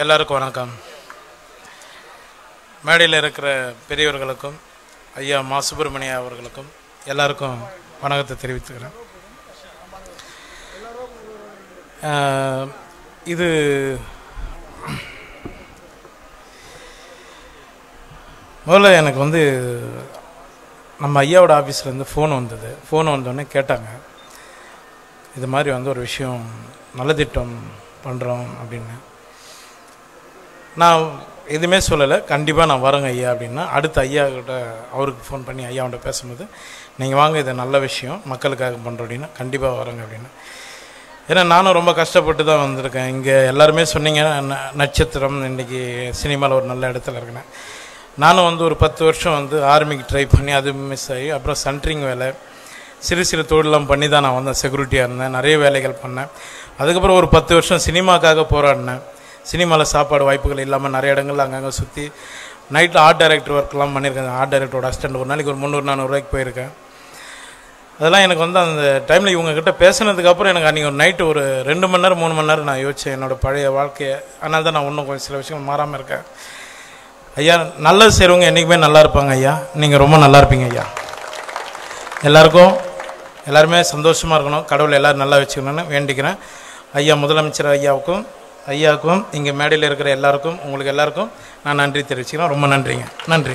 எல்லாருக்கும் வணக்கம். மேடையில் இருக்கிற பெரியவர்களுக்கும் ஐயா மா சுப்பிரமணியா அவர்களுக்கும் எல்லாருக்கும் வணக்கத்தை தெரிவித்துக்கிறேன். இது முதல்ல எனக்கு வந்து நம்ம ஐயாவோட ஆஃபீஸ்லேருந்து ஃபோன் வந்தது. ஃபோன் வந்தோடனே கேட்டாங்க. இது மாதிரி வந்து ஒரு விஷயம் நல்ல திட்டம் பண்ணுறோம் அப்படின்னு. நான் எதுவுமே சொல்லலை. கண்டிப்பாக நான் வரேங்க ஐயா அப்படின்னா அடுத்த ஐயா கிட்ட அவருக்கு ஃபோன் பண்ணி ஐயாவோட பேசும்போது நீங்கள் வாங்க இது நல்ல விஷயம். மக்களுக்காக பண்ணுறோம் அப்படின்னா கண்டிப்பாக வரேங்க அப்படின்னு. ஏன்னா நானும் ரொம்ப கஷ்டப்பட்டு தான் வந்திருக்கேன். இங்கே எல்லாருமே சொன்னீங்க ந- நட்சத்திரம் இன்றைக்கி சினிமாவில் ஒரு நல்ல இடத்துல இருக்கேன். நானும் வந்து ஒரு பத்து வருஷம் வந்து ஆர்மிக்கு ட்ரை பண்ணி அது மிஸ் ஆகி அப்புறம் சென்ட்ரிங் வேலை சிறு சிறு தொழிலாம் பண்ணி தான் நான் வந்தேன். செக்யூரிட்டியாக இருந்தேன். நிறைய வேலைகள் பண்ணேன். அதுக்கப்புறம் ஒரு பத்து வருஷம் சினிமாக்காக போராடினேன். சினிமாவில் சாப்பாடு வாய்ப்புகள் இல்லாமல் நிறைய இடங்கள் அங்கங்கே சுற்றி நைட்டில் ஆர்ட் டைரக்டர் ஒர்க்லாம் பண்ணியிருக்கேன். ஆர்ட் டைரக்டரோட அசிஸ்டண்ட் ஒரு நாளைக்கு ஒரு முந்நூறு நானூறுரூவாய்க்கு போயிருக்கேன். அதெல்லாம் எனக்கு வந்து அந்த டைமில் இவங்கக்கிட்ட பேசினதுக்கப்புறம் எனக்கு அன்றைக்கி ஒரு நைட்டு ஒரு ரெண்டு மணி நேரம் மூணு மணி நேரம் நான் யோசித்தேன் என்னோட பழைய வாழ்க்கையை. அதனால தான் நான் இன்னும் கொஞ்சம் சில விஷயங்கள் மாறாமல் இருக்கேன். ஐயா நல்லது செய்கிறவங்க என்றைக்குமே நல்லா இருப்பாங்க ஐயா. நீங்கள் ரொம்ப நல்லா இருப்பீங்க ஐயா. எல்லாருக்கும் எல்லாருமே சந்தோஷமாக இருக்கணும். கடவுளை எல்லோரும் நல்லா வச்சுக்கணும்னு வேண்டிக்கிறேன். ஐயா முதலமைச்சர் ஐயாவுக்கும் ஐயாவுக்கும் இங்கே மேடையில் இருக்கிற எல்லாருக்கும் உங்களுக்கு எல்லாருக்கும் நான் நன்றி தெரிவிச்சுக்கிறேன். ரொம்ப நன்றிங்க. நன்றி.